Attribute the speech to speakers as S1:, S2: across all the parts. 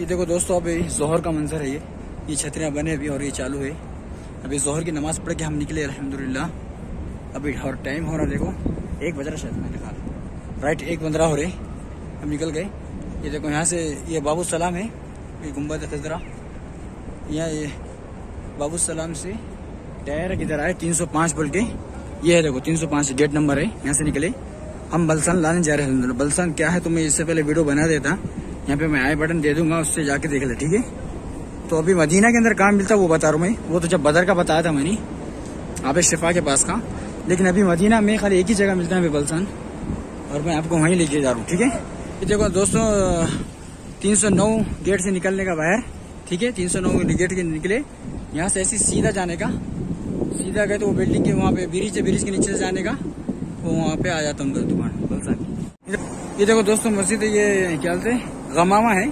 S1: ये देखो दोस्तों अभी जोहर का मंजर है ये। ये छतरियाँ बने अभी और ये चालू है। अभी जोहर की नमाज़ पढ़ के हम निकले, अल्हम्दुलिल्लाह। अभी और टाइम हो रहा देखो। एक बज रहा शायद मैंने कहा राइट, एक पंद्रह हो रहे हम निकल गए। ये देखो, यहाँ से ये बाबू सलाम है। ये गुंबद खजरा। यहाँ ये बाबू सलाम से डायरेक्ट इधर आए 305 बोल के। ये है देखो 305 गेट नंबर है। यहाँ से निकले। हम बलसान लाने जा रहे हैं बलसान क्या है तो मैं इससे पहले वीडियो बना देता। यहाँ पे मैं आई बटन दे दूँगा, उससे जाके देख ले, ठीक है? तो अभी मदीना के अंदर काम मिलता वो बता रहा हूँ मैं। वो तो जब बदर का बताया था मैंने आप शिफा के पास का। लेकिन अभी मदीना में खाली एक ही जगह मिलता है अभी बलसान और मैं आपको वहीं लेके जा रहा हूँ, ठीक है? देखो दोस्तों 309 गेट से निकलने का बाहर ठीक है? 309 गेट के निकले। यहाँ से ऐसे सीधा जाने का। सीधा गए तो वो बिल्डिंग के वहाँ पे ब्रिज है ब्रिज के नीचे से जाने का। वो वहाँ पे आ जाता उनका दुकान बलसान ये देखो दोस्तों, मस्जिद है, ये क्या बोलते गमामा है।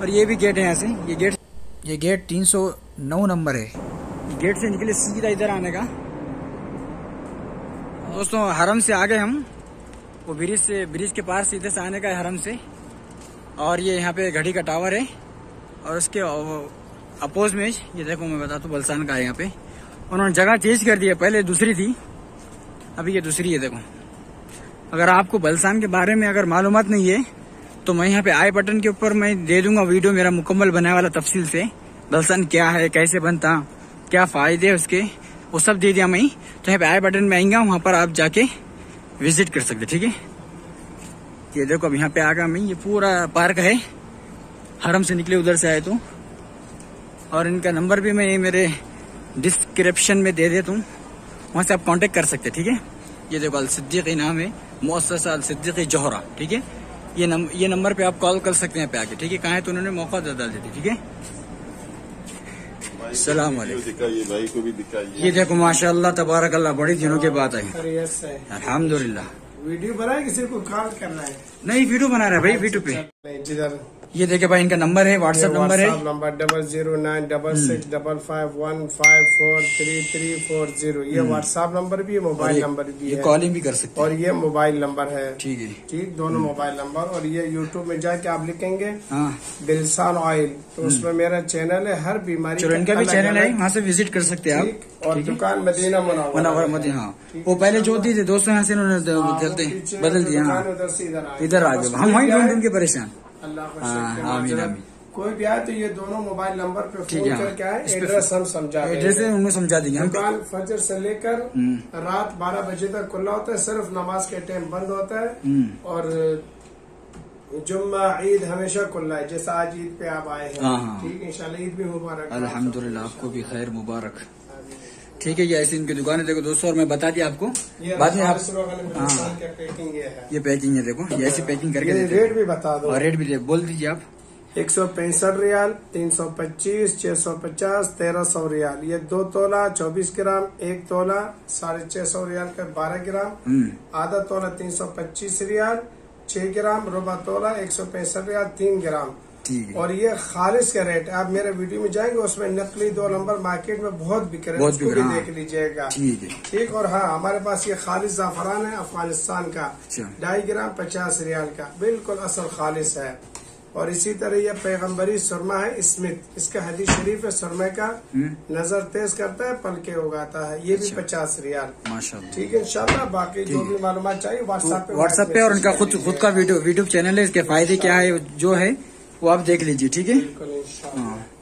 S1: और ये भी गेट है यहाँ से। ये गेट ये गेट 309 नंबर है। गेट से निकले सीधा इधर आने का। दोस्तों, हरम से आ गए हम, वो ब्रिज से, ब्रिज के पार सीधे से आने का है हरम से। और ये यहाँ पे घड़ी का टावर है। और उसके अपोज में, ये देखो मैं बताता हूँ बलसान का है यहाँ पे। उन्होंने जगह चेंज कर दी है, पहले दूसरी थी। अभी ये दूसरी है, देखो। अगर आपको बलसान के बारे में अगर मालूम नहीं है तो मैं यहाँ पे आई बटन के ऊपर मैं दे दूँगा वीडियो मेरा मुकम्मल बनाने वाला तफसील से। बलसान क्या है, कैसे बनता, क्या फ़ायदे है उसके, वो सब दे दिया मैं। तो यहाँ पे आई बटन में आएँगा, वहाँ पर आप जाके विज़िट कर सकते, ठीक है? ये देखो, अब यहाँ पे आ गया मैं, ये पूरा पार्क है। हरम से निकले, उधर से आए तो। और इनका नंबर भी मैं मेरे डिस्क्रिप्शन में दे देता हूँ। वहाँ से आप कांटेक्ट कर सकते, ठीक है? ये देखो अल सिद्दीकी नाम है। अल सिद्दीकी जोहरा ठीक है? ये नम, ये नंबर पे आप कॉल कर सकते हैं पे आके ठीक है? कहा है तो उन्होंने मौका दे दी ठीक है? सलाम
S2: भाई को भी दिखाइए।
S1: ये देखो माशाल्लाह तबारक अल्लाह बड़ी दिनों के बाद आई।
S3: अलहमदुल्ला
S1: अल्हम्दुलिल्लाह।
S3: वीडियो बनाए किसी को कॉल करना है?
S1: नहीं वीडियो बना रहे है भाई वीडियो पे।
S3: जिधर
S1: ये देखे भाई इनका नंबर है व्हाट्सएप नंबर है।
S3: Number double zero nine double six double five one five four three three four zero ये व्हाट्सएप नंबर भी है मोबाइल नंबर भी
S1: ये
S3: है।
S1: कॉलिंग भी कर सकते हैं।
S3: और ये मोबाइल नंबर है।
S1: ठीक है।
S3: ठीक? दोनों मोबाइल नंबर और ये यूट्यूब में जाके आप लिखेंगे
S1: हाँ।
S3: दिलसान ऑयल तो उसमें मेरा चैनल है हर बीमारी
S1: इनका भी चैनल है वहाँ से विज़िट कर सकते हैं आप।
S3: और दुकान मदीना
S1: मुनव्वर मदीना हाँ। वो पहले जो दी थे दोस्तों यहाँ से इन्होंने बदल दिया हाँ।
S3: इधर आ
S1: इधर आ गए। हम वहीं ढूंढ ढूंढ के परेशान।
S3: अल्लाह को
S1: हाँ, आमीन, आमीन।
S3: कोई भी आए तो ये दोनों मोबाइल नंबर पे फ़ोन
S1: हाँ।
S3: करके आए एड्रेस हम समझा
S1: एड्रेस उन्हें समझा देंगे हम
S3: दुकान फजर से लेकर
S1: हम्म।
S3: रात 12 बजे तक खुला होता है सिर्फ़ नमाज़ के टाइम बंद होता है
S1: हम्म,
S3: और जुम्मा ईद हमेशा खुला है जैसा आज ईद पे आप आए हैं
S1: हाँ, हाँ।
S3: ठीक है इंशाल्लाह ईद भी मुबारक
S1: अल्हम्दुलिल्लाह आपको भी खैर मुबारक ठीक है ये ऐसी इनकी दुकान है। देखो दोस्तों और मैं बता दिया आपको। बाद में आप
S3: पैकिंग ये
S1: पैकिंग है देखो। ये ऐसी पैकिंग करके देते
S3: रेट भी बता दो।
S1: और रेट भी बोल दीजिए आप।
S3: एक सौ पैंसठ रियाल तीन सौ पच्चीस छह सौ पचास तेरह सौ रियाल। ये दो तोला चौबीस ग्राम एक तोला साढ़े छह सौ रियाल का बारह ग्राम।
S1: हम्म।
S3: आधा तोला तीन सौ पच्चीस रियाल छह ग्राम रुबा तोला एक सौ पैंसठ रियाल तीन ग्राम।
S1: ठीक है।
S3: और ये खालिश का रेट आप मेरे वीडियो में जाएँगे उसमें नकली दो नंबर मार्केट में बहुत बिक रहे हैं
S1: बहुत बिक
S3: देख लीजिएगा।
S1: ठीक है।
S3: ठीक और हाँ हमारे पास ये खालिश जाफरान है अफ़गानिस्तान का।
S1: अच्छा।
S3: ढाई ग्राम पचास रियाल का। बिल्कुल असल खालिश है। और इसी तरह ये पैगंबरी सुरमा है स्मिथ। इसका हदीस शरीफ है सुरमे का।
S1: हम्म।
S3: नज़र तेज करता है पलके उगाता है। ये भी
S1: अच्छा।
S3: पचास रियाल।
S1: माशाल्लाह।
S3: ठीक है इंशाल्लाह बाकी जो भी मालूम चाहिए व्हाट्सएप पे
S1: व्हाट्सएप पे और इनका खुद खुद का वीडियो यूट्यूब चैनल है इसके फ़ायदे क्या है जो है वो आप देख लीजिए ठीक है? हाँ।